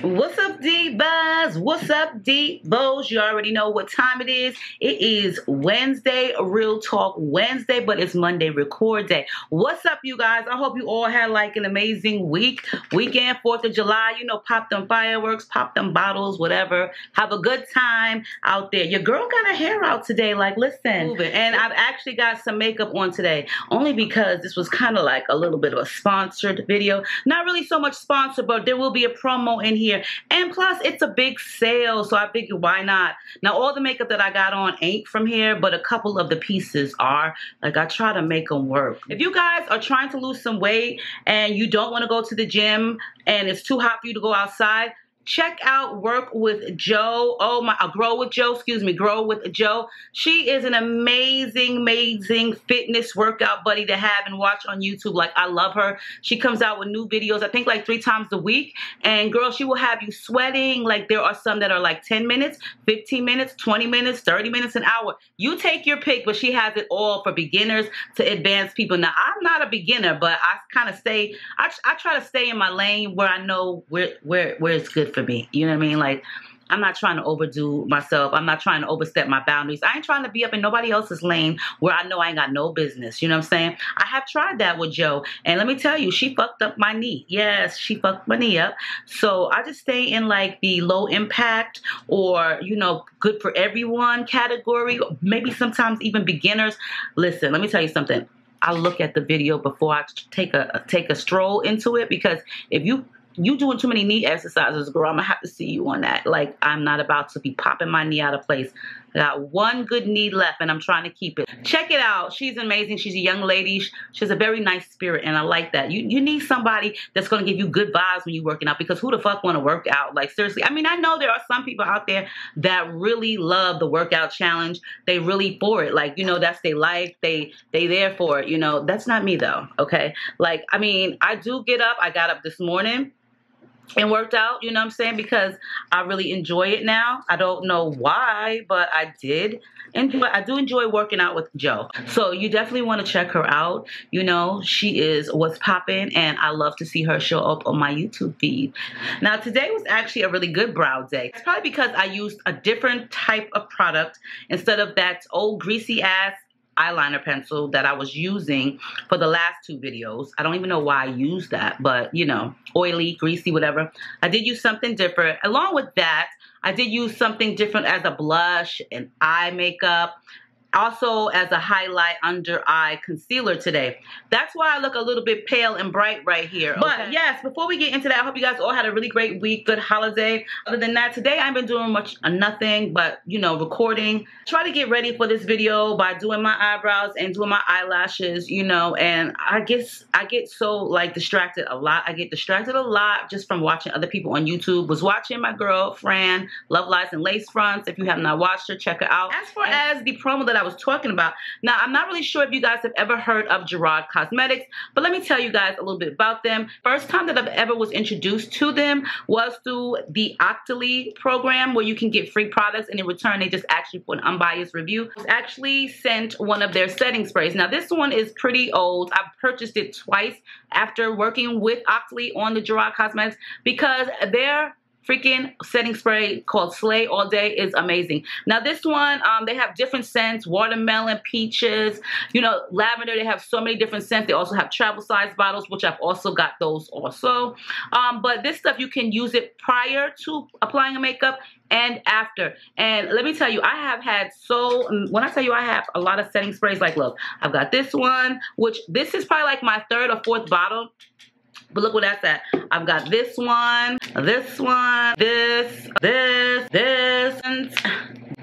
What's up, D Buzz? What's up, Divos? You already know what time it is. It is Wednesday, Real Talk Wednesday, but it's Monday Record Day. What's up, you guys? I hope you all had like an amazing week, weekend, 4th of July. You know, pop them fireworks, pop them bottles, whatever. Have a good time out there. Your girl got her hair out today. Like, listen. And I've actually got some makeup on today, only because this was kind of like a little bit of a sponsored video. Not really so much sponsored, but there will be a promo in here here. And plus, it's a big sale, so I figured why not? Now, all the makeup that I got on ain't from here, but a couple of the pieces are. Like, I try to make them work. If you guys are trying to lose some weight and you don't want to go to the gym and it's too hot for you to go outside, check out Work with Joe. Oh my, uh, Grow with Jo, excuse me, Grow with Jo. She is an amazing, amazing fitness workout buddy to have and watch on YouTube. Like, I love her. She comes out with new videos, I think like three times a week. And girl, she will have you sweating. Like, there are some that are like 10 minutes, 15 minutes, 20 minutes, 30 minutes, an hour. You take your pick, but she has it all for beginners to advanced people. Now, I'm not a beginner, but I kind of stay, I, I try to stay in my lane where I know where, where, where it's good for me. You know what I mean? Like, I'm not trying to overdo myself. I'm not trying to overstep my boundaries. I ain't trying to be up in nobody else's lane where I know I ain't got no business. You know what I'm saying? I have tried that with Jo. And let me tell you, she fucked up my knee. Yes, she fucked my knee up. So I just stay in like the low impact or, you know, good for everyone category. Maybe sometimes even beginners. Listen, let me tell you something. I look at the video before I take a take a stroll into it because if you you doing too many knee exercises, girl. I'm gonna have to see you on that. Like, I'm not about to be popping my knee out of place. I got one good knee left and I'm trying to keep it. Check it out. She's amazing. She's a young lady. She has a very nice spirit and I like that. You you need somebody that's going to give you good vibes when you're working out because who the fuck want to work out? Like seriously. I mean, I know there are some people out there that really love the workout challenge. They really for it. Like, you know, that's their life. They they there for it. You know, that's not me though. Okay. Like, I mean, I do get up. I got up this morning and worked out, you know what I'm saying? Because I really enjoy it now. I don't know why, but I did enjoy I do enjoy working out with Jo. So you definitely want to check her out. You know, she is what's popping and I love to see her show up on my YouTube feed. Now today was actually a really good brow day. It's probably because I used a different type of product instead of that old greasy ass eyeliner pencil that I was using for the last two videos. I don't even know why I used that, but you know, oily, greasy, whatever. I did use something different. Along with that, I did use something different as a blush and eye makeup also as a highlight under eye concealer today. That's why I look a little bit pale and bright right here. But okay. yes, before we get into that, I hope you guys all had a really great week, good holiday. Other than that, today I've been doing much uh, nothing but, you know, recording. Try to get ready for this video by doing my eyebrows and doing my eyelashes, you know, and I guess I get so like distracted a lot. I get distracted a lot just from watching other people on YouTube. Was watching my girl, Fran, Love Lies and Lace Fronts. If you have not watched her, check her out. As far and as the promo that I I was talking about. Now, I'm not really sure if you guys have ever heard of Gerard Cosmetics, but let me tell you guys a little bit about them. First time that I've ever was introduced to them was through the Octoly program where you can get free products and in return they just actually put an unbiased review. I was actually sent one of their setting sprays. Now, this one is pretty old. I've purchased it twice after working with Octoly on the Gerard Cosmetics because their freaking setting spray called Slay All Day is amazing. Now this one, um, they have different scents, watermelon, peaches, you know, lavender. They have so many different scents. They also have travel size bottles, which I've also got those also. Um, but this stuff, you can use it prior to applying a makeup and after. And let me tell you, I have had so, when I tell you I have a lot of setting sprays, like look, I've got this one, which this is probably like my third or fourth bottle but look what that's at. I've got this one, this one, this, this, this, and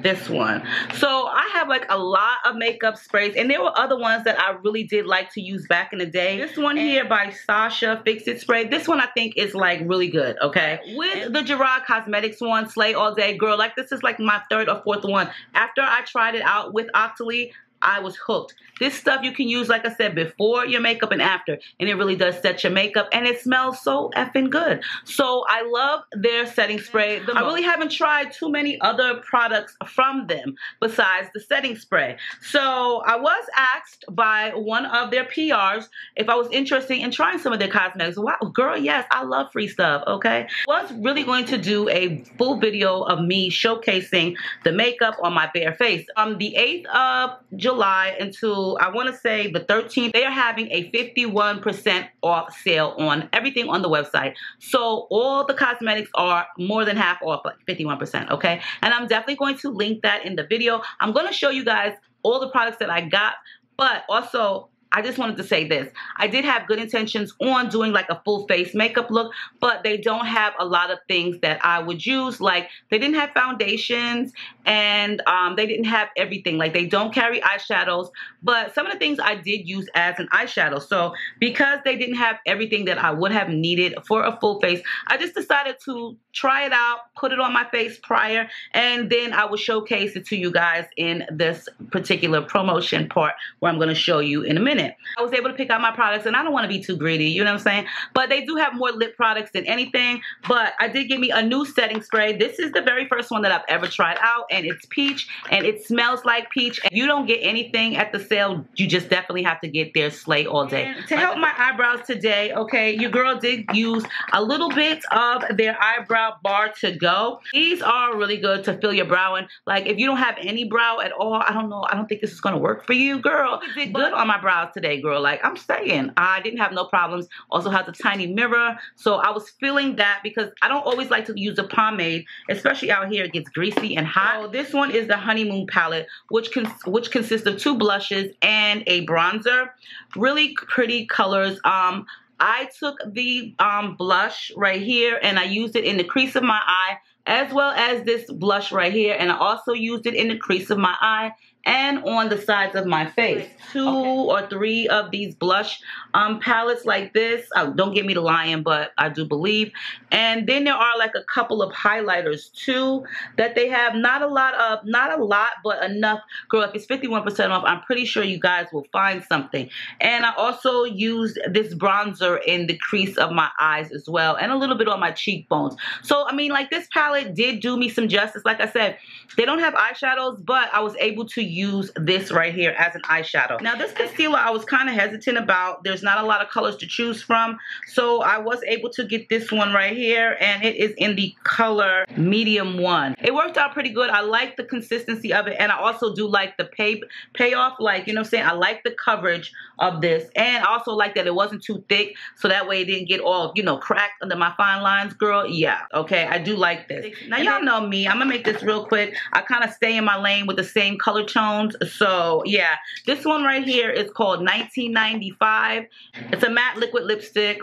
this one. So I have like a lot of makeup sprays and there were other ones that I really did like to use back in the day. This one here by Sasha Fix It Spray. This one I think is like really good, okay? With the Gerard Cosmetics one, Slay All Day, girl, like this is like my third or fourth one. After I tried it out with Octoly, I was hooked. This stuff you can use, like I said, before your makeup and after, and it really does set your makeup, and it smells so effing good. So I love their setting spray. I really haven't tried too many other products from them besides the setting spray. So I was asked by one of their PRs if I was interested in trying some of their cosmetics. Wow, girl, yes, I love free stuff, okay? I was really going to do a full video of me showcasing the makeup on my bare face. On the 8th of July until I want to say the 13th, they are having a 51% off sale on everything on the website. So all the cosmetics are more than half off, like 51%, okay? And I'm definitely going to link that in the video. I'm going to show you guys all the products that I got, but also I just wanted to say this. I did have good intentions on doing like a full face makeup look, but they don't have a lot of things that I would use. Like they didn't have foundations and um, they didn't have everything. Like they don't carry eyeshadows, but some of the things I did use as an eyeshadow. So because they didn't have everything that I would have needed for a full face, I just decided to try it out, put it on my face prior, and then I will showcase it to you guys in this particular promotion part where I'm going to show you in a minute minute. I was able to pick out my products and I don't want to be too greedy, you know what I'm saying? But they do have more lip products than anything. But I did get me a new setting spray. This is the very first one that I've ever tried out and it's peach and it smells like peach. You don't get anything at the sale, you just definitely have to get their Slay all day. And to help my eyebrows today, okay, your girl did use a little bit of their eyebrow bar to go. These are really good to fill your brow in. Like if you don't have any brow at all, I don't know, I don't think this is gonna work for you, girl. It did good on my brows today, girl. Like I'm saying, I didn't have no problems. Also has a tiny mirror. So I was feeling that because I don't always like to use a pomade, especially out here. It gets greasy and hot. So this one is the Honeymoon palette, which, cons which consists of two blushes and a bronzer. Really pretty colors. Um, I took the um, blush right here and I used it in the crease of my eye as well as this blush right here and I also used it in the crease of my eye and on the sides of my face. Two okay. or three of these blush um, palettes like this. Oh, don't get me to lying, but I do believe. And then there are like a couple of highlighters too that they have. Not a lot of, not a lot, but enough. Girl, if it's 51% off, I'm pretty sure you guys will find something. And I also used this bronzer in the crease of my eyes as well and a little bit on my cheekbones. So, I mean, like this palette did do me some justice. Like I said, they don't have eyeshadows, but I was able to use this right here as an eyeshadow. Now this concealer I was kind of hesitant about. There's not a lot of colors to choose from. So I was able to get this one right here and it is in the color medium one. It worked out pretty good. I like the consistency of it and I also do like the pay payoff. Like, you know what I'm saying? I like the coverage of this and I also like that it wasn't too thick so that way it didn't get all, you know, cracked under my fine lines, girl. Yeah, okay, I do like this. Now y'all know me. I'm gonna make this real quick. I kind of stay in my lane with the same color tones. So yeah, this one right here is called 1995. It's a matte liquid lipstick.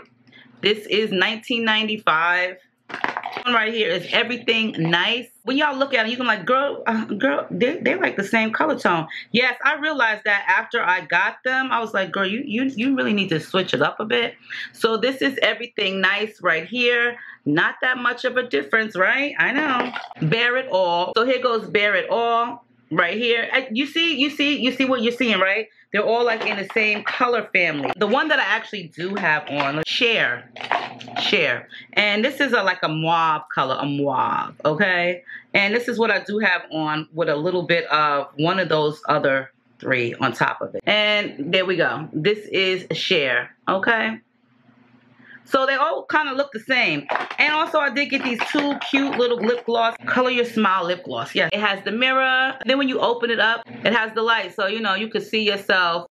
This is 1995 one right here is everything nice. When y'all look at it, you can like, girl, uh, girl, they they like the same color tone. Yes, I realized that after I got them, I was like, girl, you you you really need to switch it up a bit. So this is everything nice right here. Not that much of a difference, right? I know. Bare it all. So here goes bare it all right here. You see, you see, you see what you're seeing, right? They're all like in the same color family. The one that I actually do have on, Share, Share. And this is a, like a mauve color, a mauve, okay? And this is what I do have on with a little bit of one of those other three on top of it. And there we go. This is Share, okay? So they all kind of look the same. And also I did get these two cute little lip gloss, Color Your Smile lip gloss. Yeah, it has the mirror. Then when you open it up, it has the light. So, you know, you can see yourself.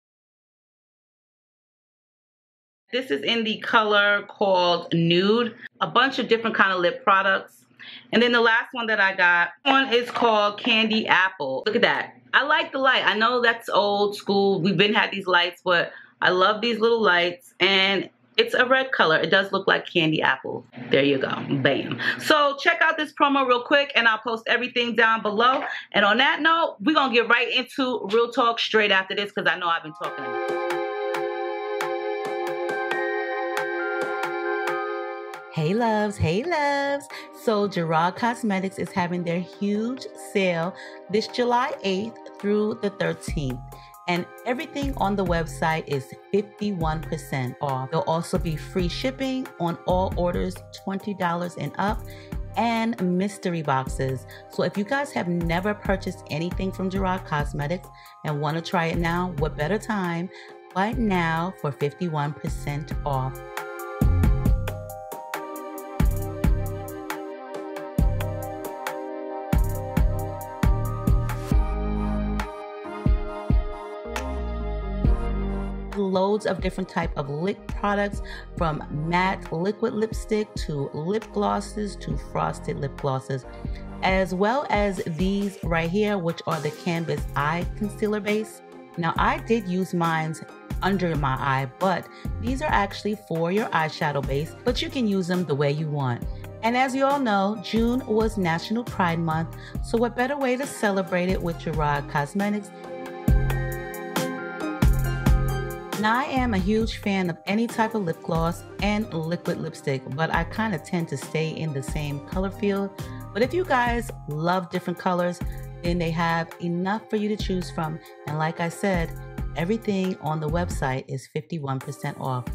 This is in the color called Nude. A bunch of different kind of lip products. And then the last one that I got, one is called Candy Apple. Look at that. I like the light. I know that's old school. We've been had these lights, but I love these little lights. And it's a red color. It does look like candy apple. There you go. Bam. So check out this promo real quick and I'll post everything down below. And on that note, we're going to get right into real talk straight after this because I know I've been talking. Hey loves, hey loves. So Gerard Cosmetics is having their huge sale this July 8th through the 13th. And everything on the website is 51% off. There'll also be free shipping on all orders $20 and up and mystery boxes. So if you guys have never purchased anything from Gerard Cosmetics and want to try it now, what better time? Right now for 51% off. Loads of different type of lip products from matte liquid lipstick to lip glosses to frosted lip glosses as well as these right here which are the canvas eye concealer base. Now i did use mine's under my eye but these are actually for your eyeshadow base but you can use them the way you want. And as you all know, June was National Pride Month, so what better way to celebrate it with Gerard Cosmetics Now, I am a huge fan of any type of lip gloss and liquid lipstick, but I kind of tend to stay in the same color field. But if you guys love different colors, then they have enough for you to choose from. And like I said, everything on the website is 51% off.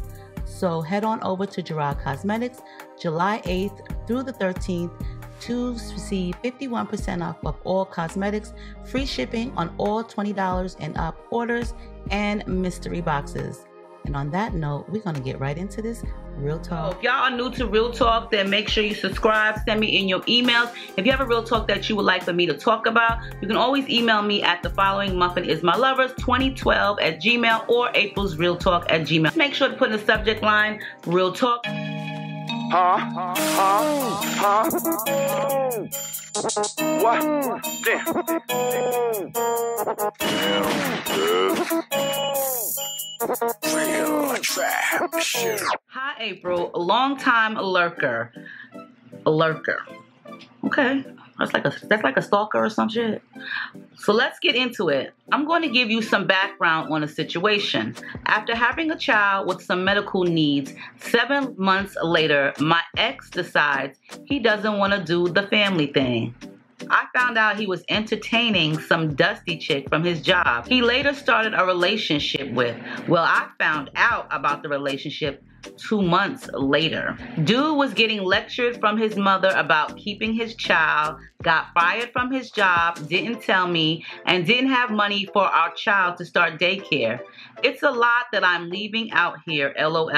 So head on over to Gerard Cosmetics July 8th through the 13th to receive 51% off of all cosmetics, free shipping on all $20 and up orders, and mystery boxes. And on that note, we're going to get right into this Real Talk. If y'all are new to Real Talk, then make sure you subscribe. Send me in your emails. If you have a Real Talk that you would like for me to talk about, you can always email me at the following Muffin is my lovers 2012 at gmail or April's Real Talk at gmail. Make sure to put in the subject line Real Talk. Huh? Huh? Huh? What? Damn. Hi, April. Long time lurker. A lurker. Okay. That's like a that's like a stalker or some shit. So let's get into it. I'm going to give you some background on the situation. After having a child with some medical needs, seven months later, my ex decides he doesn't want to do the family thing. I found out he was entertaining some dusty chick from his job. He later started a relationship with. Well, I found out about the relationship two months later. Dude was getting lectured from his mother about keeping his child, got fired from his job, didn't tell me, and didn't have money for our child to start daycare. It's a lot that I'm leaving out here, lol.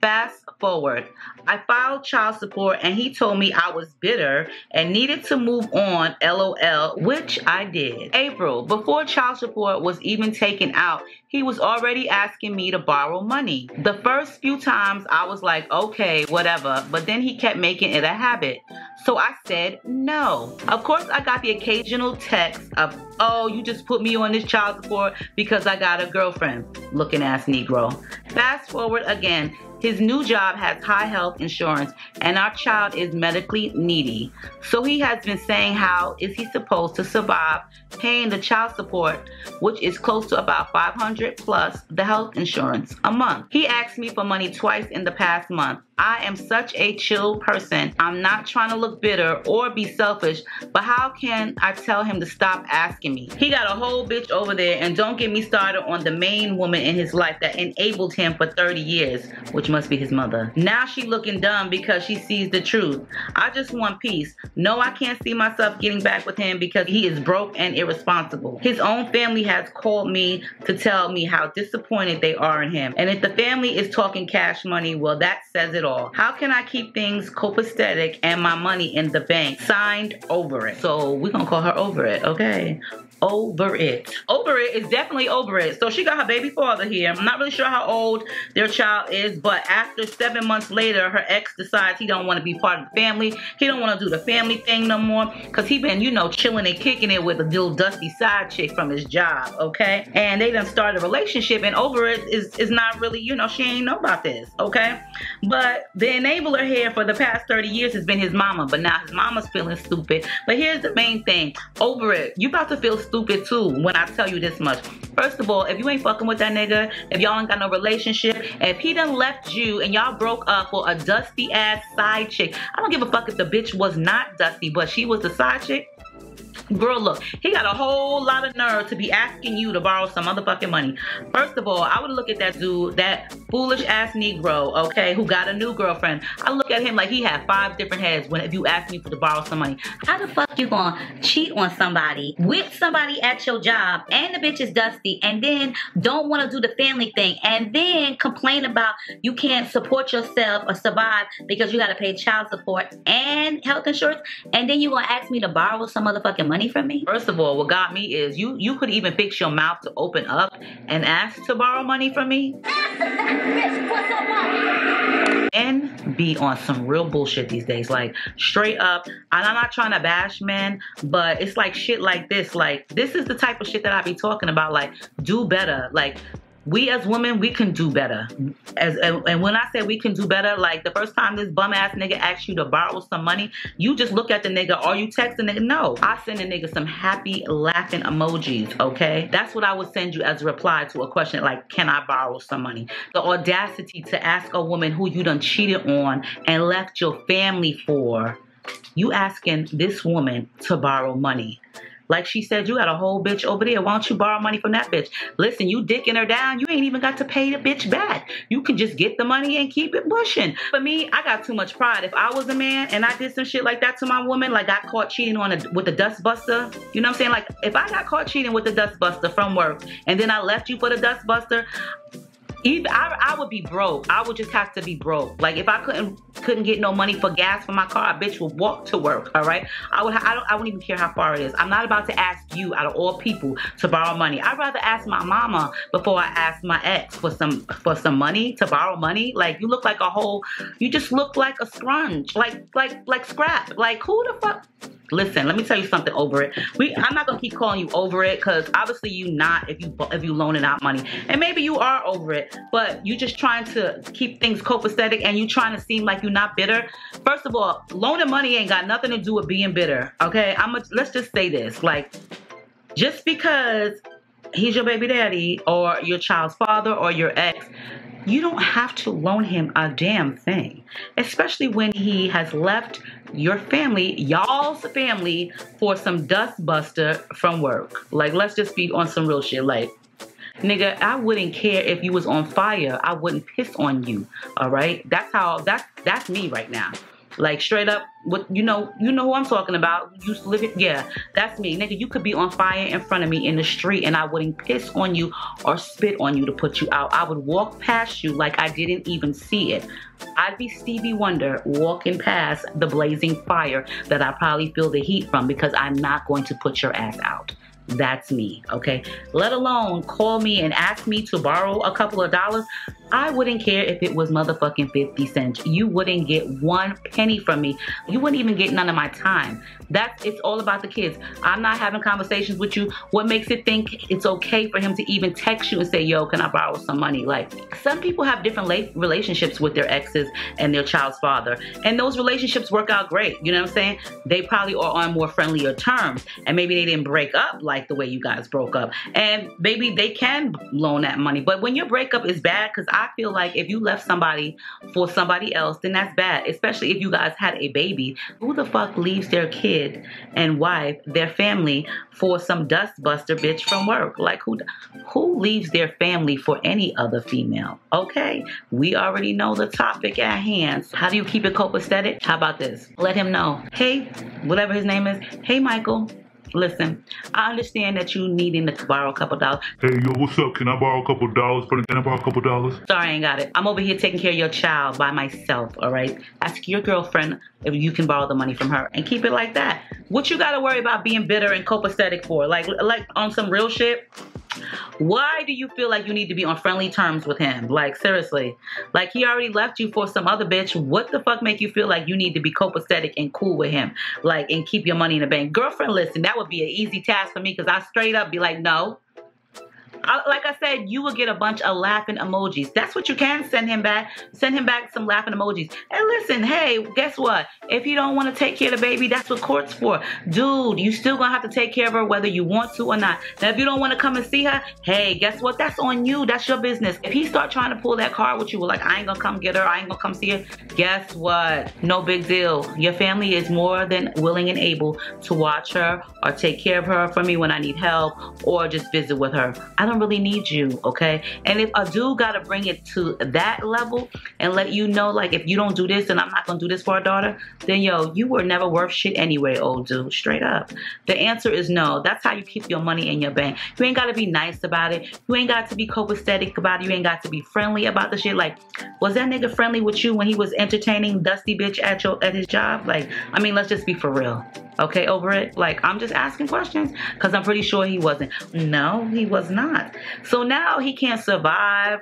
Fast forward, I filed child support and he told me I was bitter and needed to move on, lol, which I did. April, before child support was even taken out, he was already asking me to borrow money. The first few times I was like, okay, whatever, but then he kept making it a habit. So I said no. Of course, I got the occasional text of, oh, you just put me on this child support because I got a girlfriend. Looking ass Negro. Fast forward again, his new job has high health insurance and our child is medically needy. So he has been saying how is he supposed to survive paying the child support, which is close to about 500 plus the health insurance a month. He asked me for money twice in the past month. I am such a chill person. I'm not trying to look bitter or be selfish, but how can I tell him to stop asking me? He got a whole bitch over there, and don't get me started on the main woman in his life that enabled him for 30 years, which must be his mother. Now she looking dumb because she sees the truth. I just want peace. No, I can't see myself getting back with him because he is broke and irresponsible. His own family has called me to tell me how disappointed they are in him. And if the family is talking cash money, well, that says it all. How can I keep things copacetic and my money in the bank? Signed over it. So we're gonna call her over it, okay? over it. Over it is definitely over it. So she got her baby father here. I'm not really sure how old their child is, but after seven months later, her ex decides he don't want to be part of the family. He don't want to do the family thing no more because he been, you know, chilling and kicking it with a little dusty side chick from his job, okay? And they done started a relationship and over it is, is not really, you know, she ain't know about this, okay? But the enabler here for the past 30 years has been his mama, but now his mama's feeling stupid. But here's the main thing. Over it. You about to feel stupid too when I tell you this much. First of all, if you ain't fucking with that nigga, if y'all ain't got no relationship, if he done left you and y'all broke up for a dusty ass side chick, I don't give a fuck if the bitch was not dusty, but she was the side chick. Girl, look, he got a whole lot of nerve to be asking you to borrow some motherfucking money. First of all, I would look at that dude, that foolish ass Negro, okay, who got a new girlfriend. I look at him like he had five different heads when if you ask me for to borrow some money. How the fuck you gonna cheat on somebody with somebody at your job and the bitch is dusty and then don't want to do the family thing and then complain about you can't support yourself or survive because you gotta pay child support and health insurance and then you gonna ask me to borrow some motherfucking money from me? First of all, what got me is you you could even fix your mouth to open up and ask to borrow money from me. and be on some real bullshit these days. Like straight up, and I'm not trying to bash men, but it's like shit like this. Like this is the type of shit that I be talking about. Like do better. Like we as women, we can do better. As and, and, when I say we can do better, like the first time this bum ass nigga asks you to borrow some money, you just look at the nigga or you text the nigga. No, I send a nigga some happy laughing emojis. Okay, that's what I would send you as a reply to a question like, "Can I borrow some money?" The audacity to ask a woman who you done cheated on and left your family for, you asking this woman to borrow money. Like she said, you got a whole bitch over there. Why don't you borrow money from that bitch? Listen, you dicking her down. You ain't even got to pay the bitch back. You can just get the money and keep it pushing. For me, I got too much pride. If I was a man and I did some shit like that to my woman, like I caught cheating on a, with a dustbuster, you know what I'm saying? Like if I got caught cheating with the dustbuster from work and then I left you for the dust buster, even I, I would be broke. I would just have to be broke. Like if I couldn't couldn't get no money for gas for my car, a bitch would walk to work. All right. I would. I don't. I wouldn't even care how far it is. I'm not about to ask you out of all people to borrow money. I'd rather ask my mama before I ask my ex for some for some money to borrow money. Like you look like a whole. You just look like a scrunch. Like like like scrap. Like who the fuck? Listen, let me tell you something over it. We I'm not gonna keep calling you over it because obviously you not if you if you loaning out money. And maybe you are over it, but you just trying to keep things copacetic and you trying to seem like you're not bitter. First of all, loaning money ain't got nothing to do with being bitter. Okay? I'm a, let's just say this. Like, just because he's your baby daddy or your child's father or your ex you don't have to loan him a damn thing, especially when he has left your family, y'all's family, for some dustbuster from work. Like, let's just be on some real shit. Like, nigga, I wouldn't care if you was on fire. I wouldn't piss on you. All right, that's how that's that's me right now. Like straight up, what you know, you know who I'm talking about. You used to live it, yeah, that's me, nigga. You could be on fire in front of me in the street, and I wouldn't piss on you or spit on you to put you out. I would walk past you like I didn't even see it. I'd be Stevie Wonder walking past the blazing fire that I probably feel the heat from because I'm not going to put your ass out. That's me, okay? Let alone call me and ask me to borrow a couple of dollars. I wouldn't care if it was motherfucking 50 cents. You wouldn't get one penny from me. You wouldn't even get none of my time. That's it's all about the kids. I'm not having conversations with you. What makes it think it's okay for him to even text you and say, "Yo, can I borrow some money?" Like some people have different relationships with their exes and their child's father, and those relationships work out great. You know what I'm saying? They probably are on more friendlier terms, and maybe they didn't break up like the way you guys broke up, and maybe they can loan that money. But when your breakup is bad, because I feel like if you left somebody for somebody else, then that's bad, especially if you guys had a baby. Who the fuck leaves their kid and wife, their family, for some dustbuster bitch from work? Like who who leaves their family for any other female? Okay, we already know the topic at hand. How do you keep it copacetic? How about this? Let him know. Hey, whatever his name is. Hey, Michael. Listen, I understand that you needing to borrow a couple dollars. Hey, yo, what's up? Can I borrow a couple dollars? Can I borrow a couple dollars? Sorry, I ain't got it. I'm over here taking care of your child by myself, all right? Ask your girlfriend if you can borrow the money from her and keep it like that. What you got to worry about being bitter and copacetic for? Like, like on some real shit? Why do you feel like you need to be on friendly terms with him? Like seriously, like he already left you for some other bitch. What the fuck make you feel like you need to be copacetic and cool with him? Like and keep your money in the bank. Girlfriend, listen, that would be an easy task for me because I straight up be like, no, like I said, you will get a bunch of laughing emojis. That's what you can send him back. Send him back some laughing emojis. And listen, hey, guess what? If you don't want to take care of the baby, that's what court's for. Dude, you still gonna have to take care of her whether you want to or not. Now, if you don't want to come and see her, hey, guess what? That's on you. That's your business. If he start trying to pull that card with you, like, I ain't gonna come get her, I ain't gonna come see her, guess what? No big deal. Your family is more than willing and able to watch her or take care of her for me when I need help or just visit with her. I don't really need you, okay? And if a dude gotta bring it to that level and let you know, like, if you don't do this, then I'm not gonna do this for our daughter, then yo, you were never worth shit anyway, old dude. Straight up. The answer is no. That's how you keep your money in your bank. You ain't gotta be nice about it. You ain't got to be copacetic about it. You ain't got to be friendly about the shit. Like, was that nigga friendly with you when he was entertaining Dusty bitch at your at his job? Like, I mean, let's just be for real. Okay, over it. Like, I'm just asking questions because I'm pretty sure he wasn't. No, he was not. So now he can't survive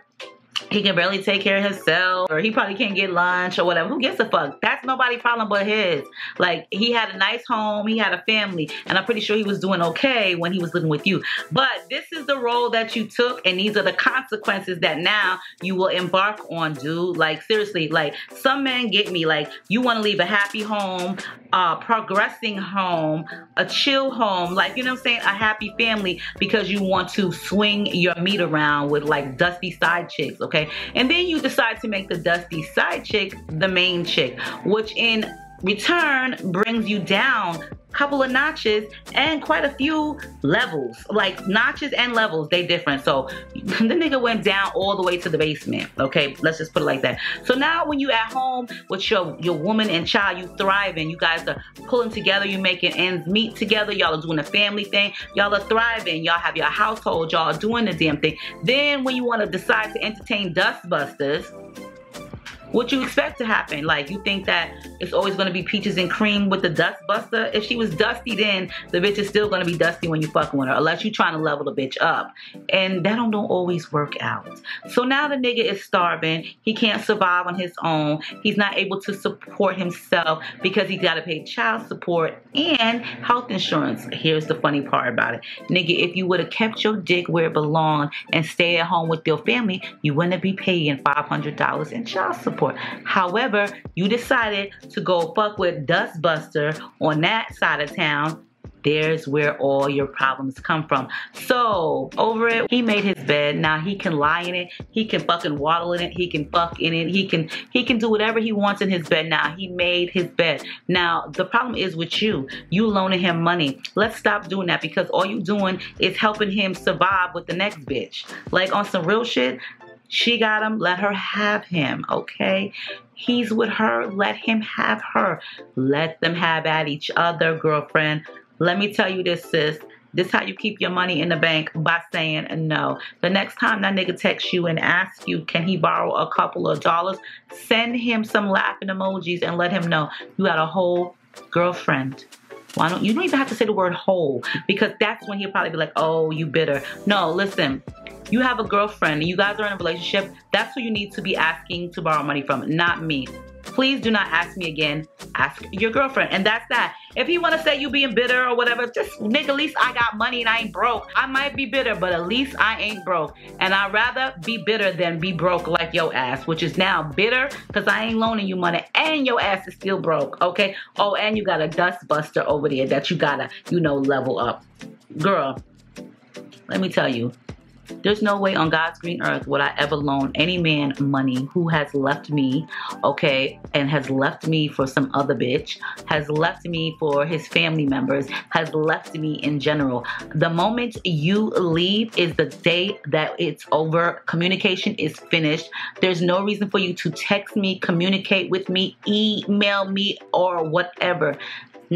he can barely take care of himself or he probably can't get lunch or whatever. Who gives a fuck? That's nobody's problem but his. Like he had a nice home, he had a family, and I'm pretty sure he was doing okay when he was living with you. But this is the role that you took and these are the consequences that now you will embark on, dude. Like seriously, like some men get me like you want to leave a happy home, uh progressing home, a chill home, like you know I'm saying, a happy family because you want to swing your meat around with like dusty side chicks okay? And then you decide to make the dusty side chick the main chick, which in return brings you down a couple of notches and quite a few levels. Like notches and levels, they different. So the nigga went down all the way to the basement. Okay, let's just put it like that. So now when you at home with your your woman and child, you thriving. You guys are pulling together. You making ends meet together. Y'all are doing a family thing. Y'all are thriving. Y'all have your household. Y'all are doing the damn thing. Then when you want to decide to entertain dustbusters what you expect to happen. Like you think that it's always gonna be peaches and cream with the dust buster. If she was dusty then, the bitch is still gonna be dusty when you fucking with her, unless you're trying to level the bitch up. And that don't, don't always work out. So now the nigga is starving. He can't survive on his own. He's not able to support himself because he gotta pay child support and health insurance. Here's the funny part about it. Nigga, if you would have kept your dick where it belonged and stay at home with your family, you wouldn't be paying $500 in child support. However, you decided to go fuck with Dustbuster on that side of town. There's where all your problems come from. So, over it, he made his bed. Now he can lie in it. He can fucking waddle in it. He can fuck in it. He can he can do whatever he wants in his bed now. He made his bed. Now, the problem is with you. You loaning him money. Let's stop doing that because all you doing is helping him survive with the next bitch. Like on some real shit, she got him, let her have him, okay? He's with her, let him have her. Let them have at each other, girlfriend. Let me tell you this, sis. This how you keep your money in the bank by saying no. The next time that nigga texts you and asks you, can he borrow a couple of dollars? Send him some laughing emojis and let him know you got a whole girlfriend. Why don't you don't even have to say the word whole because that's when he'll probably be like, oh, you bitter. No, listen you have a girlfriend and you guys are in a relationship, that's who you need to be asking to borrow money from, not me. Please do not ask me again. Ask your girlfriend. And that's that. If you want to say you being bitter or whatever, just nigga, at least I got money and I ain't broke. I might be bitter, but at least I ain't broke. And I'd rather be bitter than be broke like your ass, which is now bitter because I ain't loaning you money and your ass is still broke. Okay. Oh, and you got a dust buster over there that you gotta, you know, level up. Girl, let me tell you, there's no way on God's green earth would I ever loan any man money who has left me, okay, and has left me for some other bitch, has left me for his family members, has left me in general. The moment you leave is the day that it's over. Communication is finished. There's no reason for you to text me, communicate with me, email me, or whatever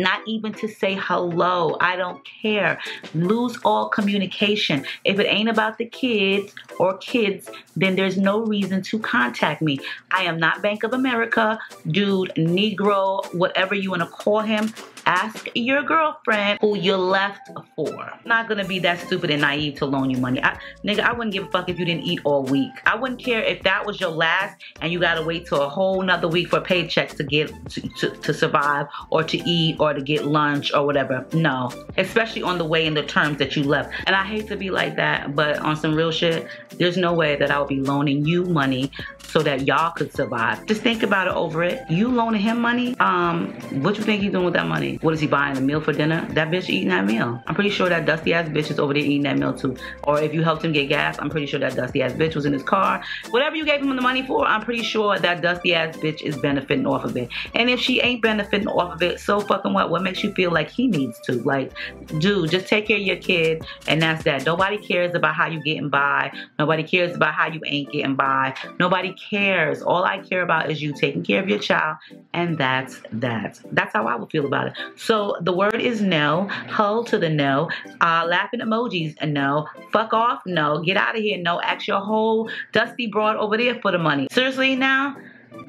not even to say hello. I don't care. Lose all communication. If it ain't about the kids or kids, then there's no reason to contact me. I am not Bank of America, dude, Negro, whatever you want to call him. Ask your girlfriend who you're left for. Not gonna be that stupid and naive to loan you money. I, nigga, I wouldn't give a fuck if you didn't eat all week. I wouldn't care if that was your last and you gotta wait till a whole nother week for a paycheck to get to, to, to survive or to eat or to get lunch or whatever. No, especially on the way in the terms that you left. And I hate to be like that, but on some real shit, there's no way that I would be loaning you money so that y'all could survive. Just think about it over it. You loaning him money? Um, what you think he's doing with that money? What is he buying a meal for dinner? That bitch eating that meal. I'm pretty sure that dusty ass bitch is over there eating that meal too. Or if you helped him get gas, I'm pretty sure that dusty ass bitch was in his car. Whatever you gave him the money for, I'm pretty sure that dusty ass bitch is benefiting off of it. And if she ain't benefiting off of it, so fucking what? What makes you feel like he needs to? Like, dude, just take care of your kid and that's that. Nobody cares about how you getting by. Nobody cares about how you ain't getting by. Nobody cares. All I care about is you taking care of your child and that's that. That's how I would feel about it. So the word is no. Hull to the no. Uh, laughing emojis, and no. Fuck off, no. Get out of here, no. Ask your whole dusty broad over there for the money. Seriously now?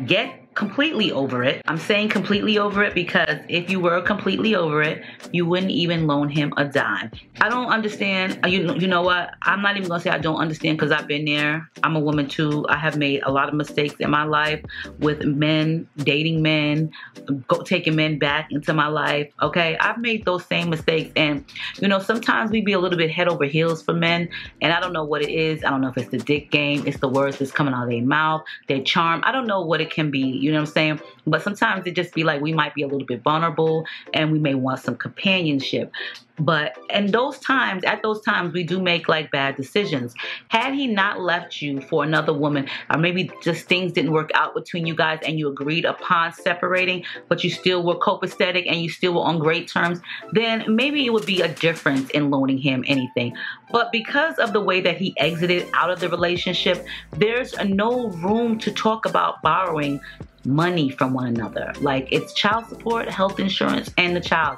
Get completely over it. I'm saying completely over it because if you were completely over it, you wouldn't even loan him a dime. I don't understand. Uh, you, you know what? I'm not even going to say I don't understand because I've been there. I'm a woman too. I have made a lot of mistakes in my life with men, dating men, go, taking men back into my life. Okay. I've made those same mistakes. And, you know, sometimes we be a little bit head over heels for men. And I don't know what it is. I don't know if it's the dick game, it's the words that's coming out of their mouth, their charm. I don't know what it can be. You you know what I'm saying? But sometimes it just be like we might be a little bit vulnerable and we may want some companionship. But in those times, at those times, we do make like bad decisions. Had he not left you for another woman, or maybe just things didn't work out between you guys and you agreed upon separating, but you still were copacetic and you still were on great terms, then maybe it would be a difference in loaning him anything. But because of the way that he exited out of the relationship, there's no room to talk about borrowing money from one another. Like it's child support, health insurance, and the child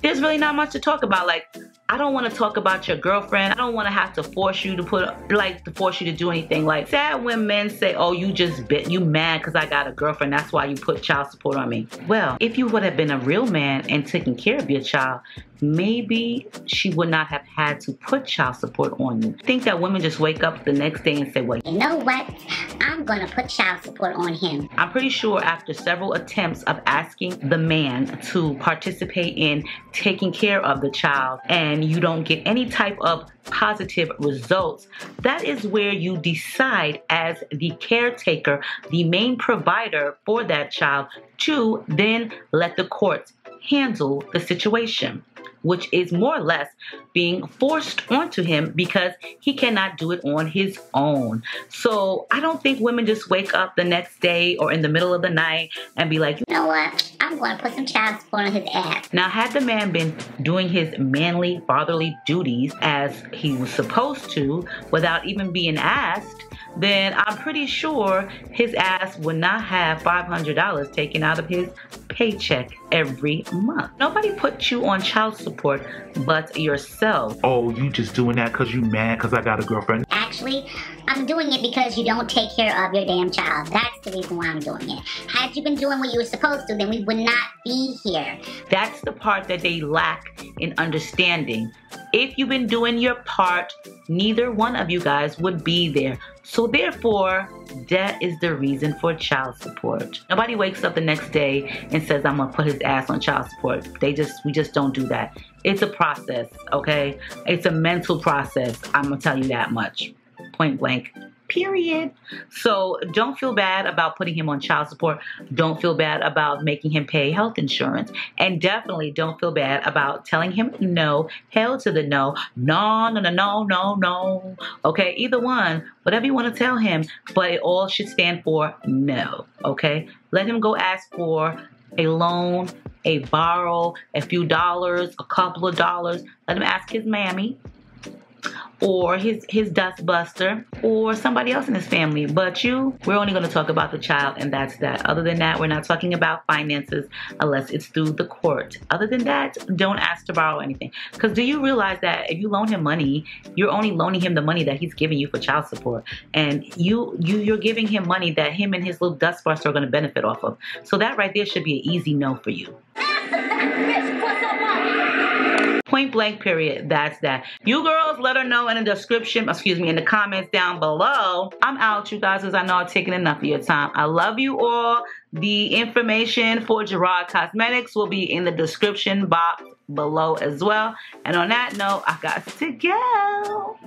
there's really not much to talk about. Like, I don't want to talk about your girlfriend. I don't want to have to force you to put, like, to force you to do anything. Like, sad when men say, oh, you just bit, you mad because I got a girlfriend. That's why you put child support on me. Well, if you would have been a real man and taken care of your child, maybe she would not have had to put child support on you. I think that women just wake up the next day and say, well, you know what? I'm gonna put child support on him. I'm pretty sure after several attempts of asking the man to participate in taking care of the child and you don't get any type of positive results, that is where you decide as the caretaker, the main provider for that child, to then let the courts handle the situation which is more or less being forced onto him because he cannot do it on his own. So I don't think women just wake up the next day or in the middle of the night and be like, you know what? I'm going to put some child support on his ass. Now, had the man been doing his manly fatherly duties as he was supposed to without even being asked, then I'm pretty sure his ass would not have $500 taken out of his paycheck every month. Nobody put you on child support but yourself. Oh, you just doing that because you mad because I got a girlfriend? Actually, I'm doing it because you don't take care of your damn child. That's the reason why I'm doing it. Had you been doing what you were supposed to, then we would not be here. That's the part that they lack in understanding. If you've been doing your part, neither one of you guys would be there. So therefore, that is the reason for child support. Nobody wakes up the next day and says, I'm gonna put his ass on child support. They just, we just don't do that. It's a process, okay? It's a mental process. I'm gonna tell you that much. Point blank period. So don't feel bad about putting him on child support. Don't feel bad about making him pay health insurance. And definitely don't feel bad about telling him no, hell to the no, no, no, no, no, no, no. Okay, either one, whatever you want to tell him, but it all should stand for no. Okay, let him go ask for a loan, a borrow, a few dollars, a couple of dollars. Let him ask his mammy or his his dust buster or somebody else in his family. But you we're only going to talk about the child and that's that. Other than that we're not talking about finances unless it's through the court. Other than that don't ask to borrow anything. Because do you realize that if you loan him money you're only loaning him the money that he's giving you for child support. And you you you're giving him money that him and his little dust buster are going to benefit off of. So that right there should be an easy no for you Point blank, period. That's that. You girls, let her know in the description, excuse me, in the comments down below. I'm out, you guys, because I know I've taken enough of your time. I love you all. The information for Gerard Cosmetics will be in the description box below as well. And on that note, I got to go.